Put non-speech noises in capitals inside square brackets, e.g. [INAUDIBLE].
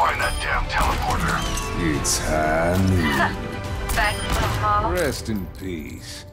find that damn teleporter. It's Hanu. [LAUGHS] Thanks, Rest in peace.